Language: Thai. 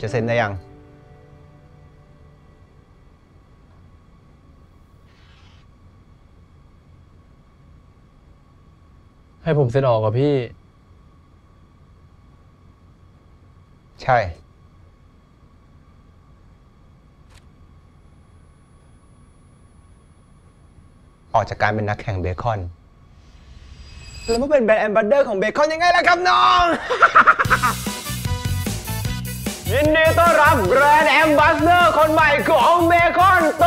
จะเซ็นได้ยัง ให้ผมเซ็นออกกับพี่ ใช่ ออกจากการเป็นนักแข่งเบคอน แล้วมาเป็น brand ambassador ของเบคอนยังไงล่ะครับน้องยินดีต้อน รับแบรนด์แอมบาสเดอร์คนใหม่ของเบคอนโต